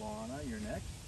Lana, you're next.